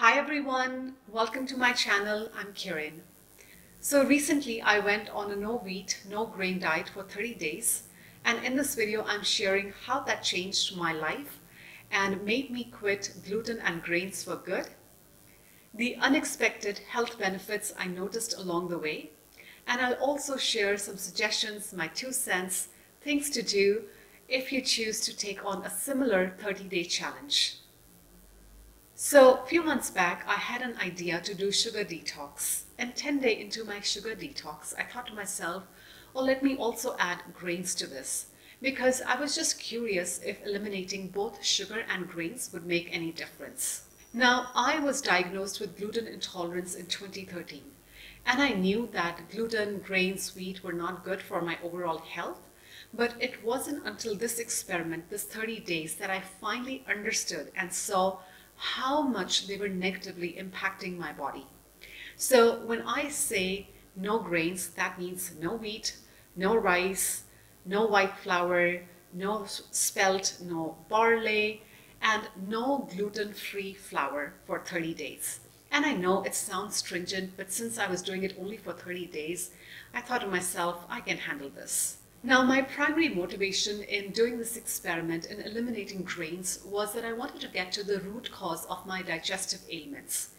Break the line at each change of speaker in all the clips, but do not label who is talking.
Hi everyone, welcome to my channel. I'm Kiran. So recently I went on a no wheat, no grain diet for 30 days and in this video I'm sharing how that changed my life and made me quit gluten and grains for good, the unexpected health benefits I noticed along the way, and I'll also share some suggestions, my two cents, things to do if you choose to take on a similar 30-day challenge. So a few months back, I had an idea to do sugar detox. And 10 days into my sugar detox, I thought to myself, well, let me also add grains to this because I was just curious if eliminating both sugar and grains would make any difference. Now, I was diagnosed with gluten intolerance in 2013 and I knew that gluten, grains, wheat were not good for my overall health but it wasn't until this experiment, this 30 days, that I finally understood and saw how much they were negatively impacting my body. So when I say no grains, that means no wheat, no rice, no white flour, no spelt, no barley, and no gluten-free flour for 30 days. And I know it sounds stringent, but since I was doing it only for 30 days, I thought to myself, I can handle this. Now, my primary motivation in doing this experiment in eliminating grains was that I wanted to get to the root cause of my digestive ailments.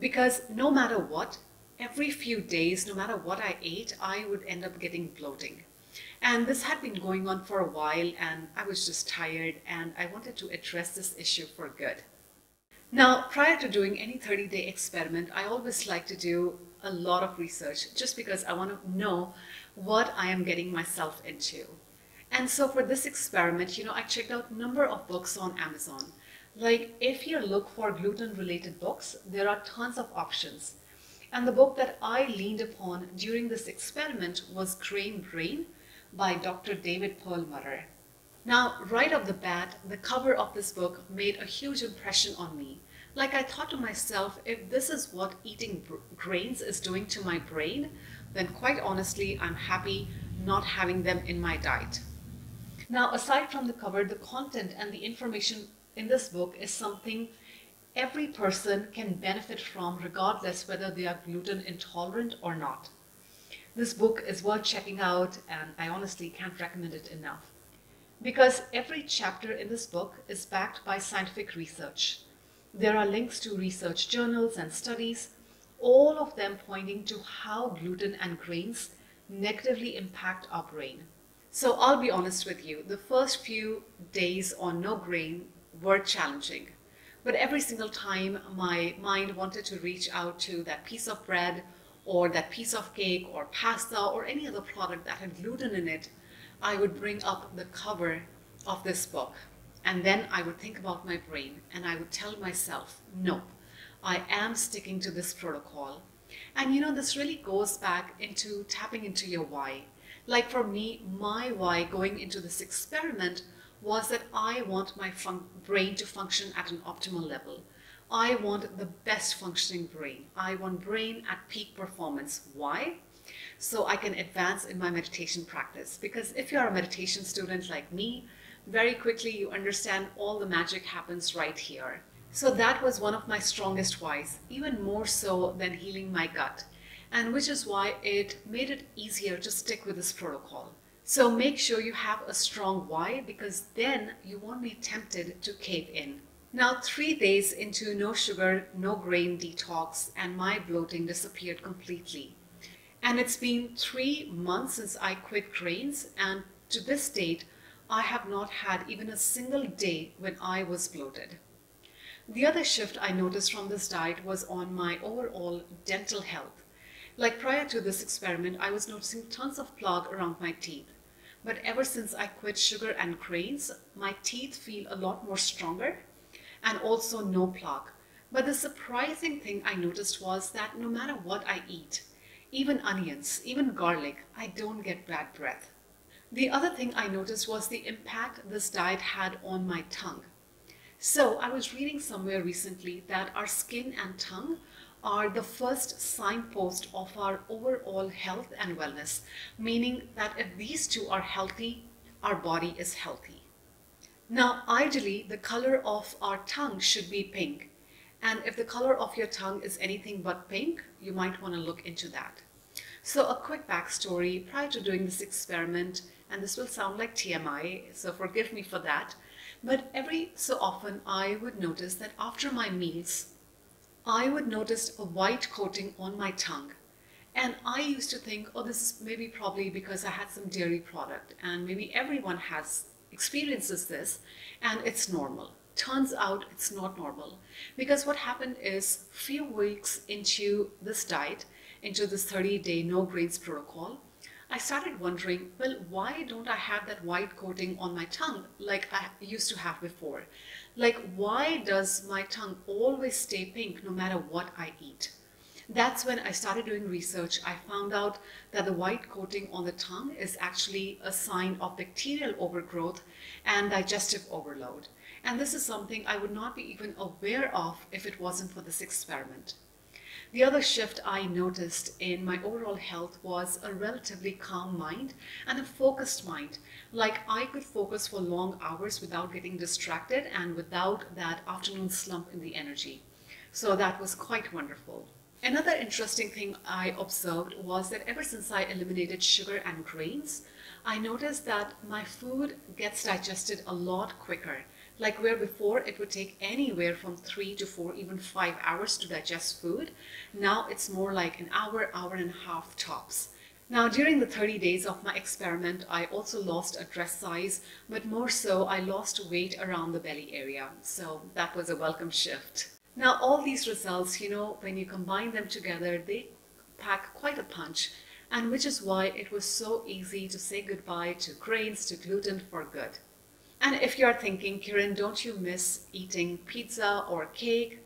Because no matter what, every few days, no matter what I ate, I would end up getting bloating. And this had been going on for a while and I was just tired and I wanted to address this issue for good. Now, prior to doing any 30 day experiment, I always like to do a lot of research just because I want to know what I am getting myself into. And so for this experiment, you know, I checked out a number of books on Amazon. Like if you look for gluten related books, there are tons of options. And the book that I leaned upon during this experiment was Grain Brain by Dr. David Perlmutter. Now, right off the bat, the cover of this book made a huge impression on me. Like I thought to myself, if this is what eating grains is doing to my brain, then quite honestly, I'm happy not having them in my diet. Now, aside from the cover, the content and the information in this book is something every person can benefit from regardless whether they are gluten intolerant or not. This book is worth checking out and I honestly can't recommend it enough. Because every chapter in this book is backed by scientific research. There are links to research journals and studies all of them pointing to how gluten and grains negatively impact our brain. So I'll be honest with you, the first few days on no grain were challenging. But every single time my mind wanted to reach out to that piece of bread or that piece of cake or pasta or any other product that had gluten in it, I would bring up the cover of this book. And then I would think about my brain and I would tell myself, no, I am sticking to this protocol. And you know, this really goes back into tapping into your why. Like for me, my why going into this experiment was that I want my brain to function at an optimal level. I want the best functioning brain. I want brain at peak performance. Why? So I can advance in my meditation practice. Because if you're a meditation student like me, very quickly you understand all the magic happens right here. So that was one of my strongest whys, even more so than healing my gut, and which is why it made it easier to stick with this protocol. So make sure you have a strong why because then you won't be tempted to cave in. Now, three days into no sugar, no grain detox, and my bloating disappeared completely. And it's been three months since I quit grains, and to this date, I have not had even a single day when I was bloated. The other shift I noticed from this diet was on my overall dental health. Like prior to this experiment, I was noticing tons of plaque around my teeth. But ever since I quit sugar and grains, my teeth feel a lot more stronger and also no plaque. But the surprising thing I noticed was that no matter what I eat, even onions, even garlic, I don't get bad breath. The other thing I noticed was the impact this diet had on my tongue. So I was reading somewhere recently that our skin and tongue are the first signpost of our overall health and wellness, meaning that if these two are healthy, our body is healthy. Now, ideally, the color of our tongue should be pink. And if the color of your tongue is anything but pink, you might want to look into that. So a quick backstory, prior to doing this experiment, and this will sound like TMI, so forgive me for that, but every so often I would notice that after my meals, I would notice a white coating on my tongue. And I used to think, oh, this is maybe probably because I had some dairy product, and maybe everyone has experiences this, and it's normal. Turns out it's not normal because what happened is few weeks into this diet, into this 30 day no grains protocol, I started wondering, well, why don't I have that white coating on my tongue like I used to have before? Like, why does my tongue always stay pink no matter what I eat? That's when I started doing research. I found out that the white coating on the tongue is actually a sign of bacterial overgrowth and digestive overload. And this is something I would not be even aware of if it wasn't for this experiment. The other shift I noticed in my overall health was a relatively calm mind and a focused mind. Like I could focus for long hours without getting distracted and without that afternoon slump in the energy. So that was quite wonderful. Another interesting thing I observed was that ever since I eliminated sugar and grains, I noticed that my food gets digested a lot quicker. Like where before it would take anywhere from three to four, even five hours to digest food, now it's more like an hour, hour and a half tops. Now, during the 30 days of my experiment, I also lost a dress size, but more so, I lost weight around the belly area. So that was a welcome shift. Now, all these results, you know, when you combine them together, they pack quite a punch, and which is why it was so easy to say goodbye to grains, to gluten for good. And if you're thinking, Kiran, don't you miss eating pizza or cake?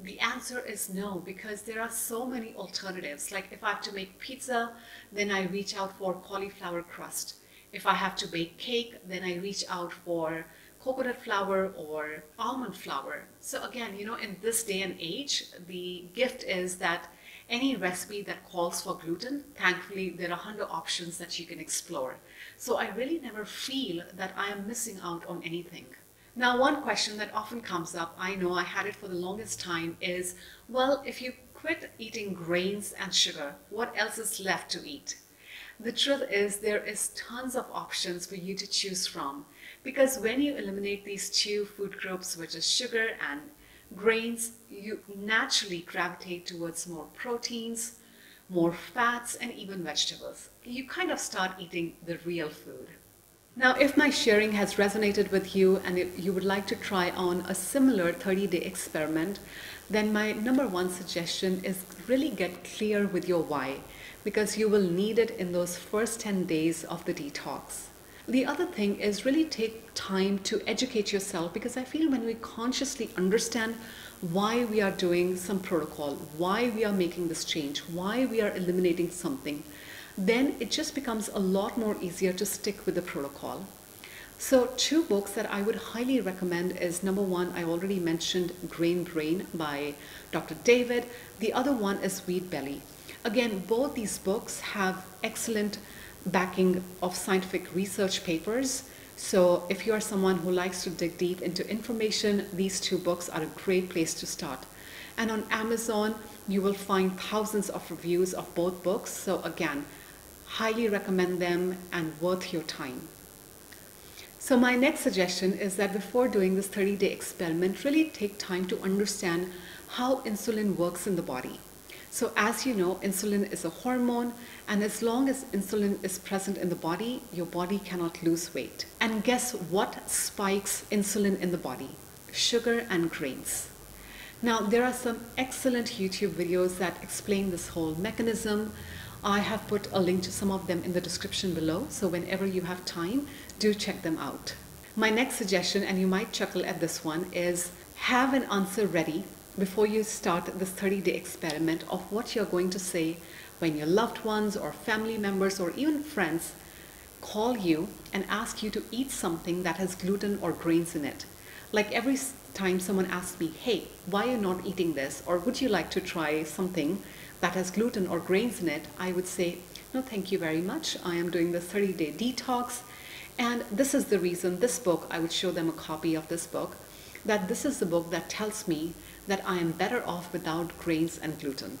The answer is no, because there are so many alternatives. Like if I have to make pizza, then I reach out for cauliflower crust. If I have to bake cake, then I reach out for coconut flour or almond flour. So again, you know, in this day and age, the gift is that any recipe that calls for gluten, thankfully there are 100 options that you can explore. So I really never feel that I am missing out on anything. Now, one question that often comes up, I know I had it for the longest time, is, well, if you quit eating grains and sugar, what else is left to eat? The truth is there is tons of options for you to choose from because when you eliminate these two food groups, which is sugar and grains, you naturally gravitate towards more proteins, more fats, and even vegetables. You kind of start eating the real food. Now, if my sharing has resonated with you and you would like to try on a similar 30 day experiment, then my number one suggestion is really get clear with your why because you will need it in those first 10 days of the detox. The other thing is really take time to educate yourself because I feel when we consciously understand why we are doing some protocol, why we are making this change, why we are eliminating something, then it just becomes a lot more easier to stick with the protocol. So two books that I would highly recommend is number one, I already mentioned Grain Brain by Dr. David. The other one is Wheat Belly. Again, both these books have excellent backing of scientific research papers. So if you are someone who likes to dig deep into information, these two books are a great place to start. And on Amazon, you will find thousands of reviews of both books. So again, highly recommend them and worth your time. So my next suggestion is that before doing this 30-day experiment, really take time to understand how insulin works in the body. So as you know, insulin is a hormone and as long as insulin is present in the body, your body cannot lose weight. And guess what spikes insulin in the body? Sugar and grains. Now, there are some excellent YouTube videos that explain this whole mechanism. I have put a link to some of them in the description below, so whenever you have time, do check them out. My next suggestion, and you might chuckle at this one, is have an answer ready before you start this 30 day experiment of what you're going to say when your loved ones or family members or even friends call you and ask you to eat something that has gluten or grains in it. Like every time someone asks me, hey, why are you not eating this? Or would you like to try something that has gluten or grains in it? I would say, no, thank you very much. I am doing the 30 day detox. And this is the reason this book, I would show them a copy of this book that this is the book that tells me that I am better off without grains and gluten.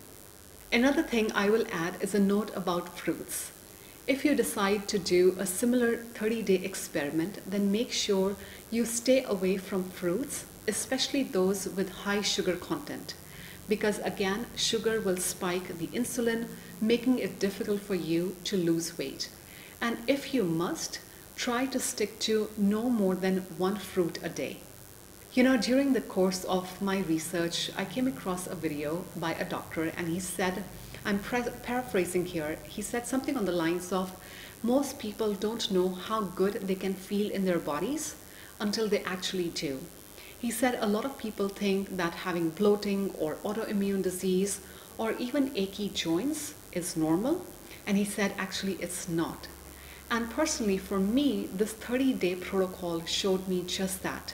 Another thing I will add is a note about fruits. If you decide to do a similar 30 day experiment, then make sure you stay away from fruits, especially those with high sugar content. Because again, sugar will spike the insulin, making it difficult for you to lose weight. And if you must, try to stick to no more than one fruit a day. You know, during the course of my research, I came across a video by a doctor and he said, I'm paraphrasing here, he said something on the lines of, most people don't know how good they can feel in their bodies until they actually do. He said a lot of people think that having bloating or autoimmune disease or even achy joints is normal. And he said actually it's not. And personally, for me, this 30 day protocol showed me just that.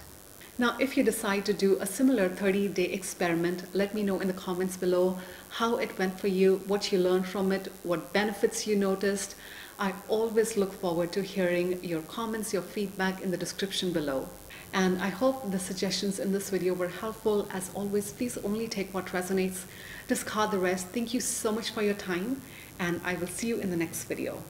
Now, if you decide to do a similar 30 day experiment, let me know in the comments below how it went for you, what you learned from it, what benefits you noticed. I always look forward to hearing your comments, your feedback in the description below. And I hope the suggestions in this video were helpful. As always, please only take what resonates, discard the rest. Thank you so much for your time, and I will see you in the next video.